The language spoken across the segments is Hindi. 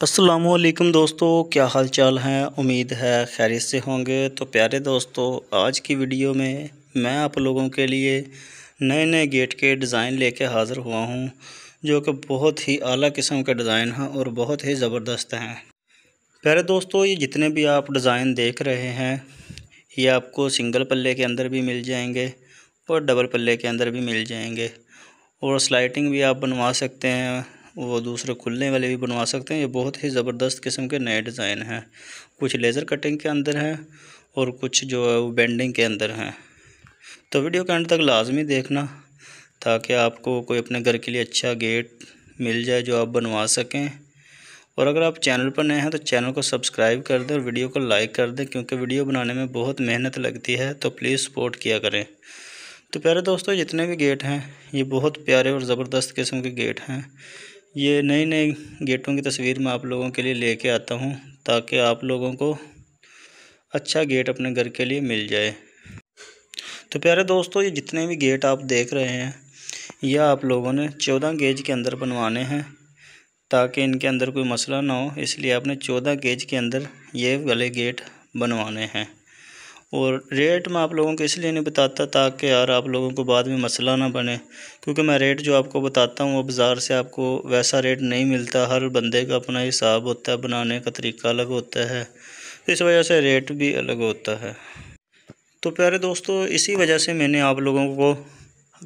असलकुम दोस्तों, क्या हाल चाल हैं? उम्मीद है खैरियत से होंगे। तो प्यारे दोस्तों, आज की वीडियो में मैं आप लोगों के लिए नए नए गेट के डिज़ाइन लेके हाज़िर हुआ हूँ, जो कि बहुत ही आला किस्म के डिज़ाइन हैं और बहुत ही ज़बरदस्त हैं। प्यारे दोस्तों, ये जितने भी आप डिज़ाइन देख रहे हैं, ये आपको सिंगल पल्ले के अंदर भी मिल जाएँगे और डबल पल्ले के अंदर भी मिल जाएँगे। और स्लाइटिंग भी आप बनवा सकते हैं। वो दूसरे खुलने वाले भी बनवा सकते हैं। ये बहुत ही ज़बरदस्त किस्म के नए डिज़ाइन हैं। कुछ लेज़र कटिंग के अंदर हैं और कुछ जो है वो बेंडिंग के अंदर हैं। तो वीडियो के अंत तक लाजमी देखना ताकि आपको कोई अपने घर के लिए अच्छा गेट मिल जाए जो आप बनवा सकें। और अगर आप चैनल पर नए हैं तो चैनल को सब्सक्राइब कर दें और वीडियो को लाइक कर दें क्योंकि वीडियो बनाने में बहुत मेहनत लगती है तो प्लीज़ सपोर्ट किया करें। तो प्यारे दोस्तों जितने भी गेट हैं, ये बहुत प्यारे और ज़बरदस्त किस्म के गेट हैं। ये नए नए गेटों की तस्वीर मैं आप लोगों के लिए लेके आता हूँ, ताकि आप लोगों को अच्छा गेट अपने घर के लिए मिल जाए। तो प्यारे दोस्तों, ये जितने भी गेट आप देख रहे हैं यह आप लोगों ने चौदह गेज के अंदर बनवाने हैं, ताकि इनके अंदर कोई मसला ना हो, इसलिए आपने चौदह गेज के अंदर ये वाले गेट बनवाने हैं। और रेट मैं आप लोगों को इसलिए नहीं बताता ताकि यार आप लोगों को बाद में मसला ना बने। क्योंकि मैं रेट जो आपको बताता हूँ, वो बाज़ार से आपको वैसा रेट नहीं मिलता। हर बंदे का अपना हिसाब होता है, बनाने का तरीका अलग होता है। इस वजह से रेट भी अलग होता है। तो प्यारे दोस्तों, इसी वजह से मैंने आप लोगों को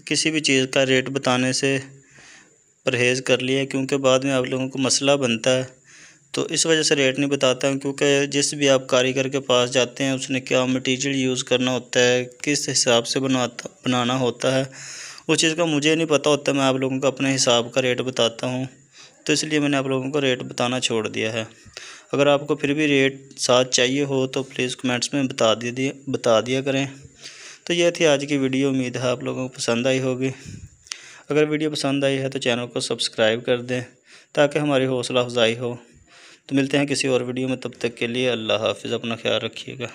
किसी भी चीज़ का रेट बताने से परहेज़ कर लिया क्योंकि बाद में आप लोगों को मसला बनता है। तो इस वजह से रेट नहीं बताता हूँ, क्योंकि जिस भी आप कारीगर के पास जाते हैं, उसने क्या मटीरियल यूज़ करना होता है, किस हिसाब से बनाता बनाना होता है, उस चीज़ का मुझे नहीं पता होता, मैं आप लोगों को अपने हिसाब का रेट बताता हूँ। तो इसलिए मैंने आप लोगों को रेट बताना छोड़ दिया है। अगर आपको फिर भी रेट साथ चाहिए हो तो प्लीज़ कमेंट्स में बता दीजिए बता दिया करें। तो यह थी आज की वीडियो उम्मीद है आप लोगों को पसंद आई होगी। अगर वीडियो पसंद आई है तो चैनल को सब्सक्राइब कर दें, ताकि हमारी हौसला अफजाई हो। तो मिलते हैं किसी और वीडियो में, तब तक के लिए अल्लाह हाफिज़, अपना ख्याल रखिएगा।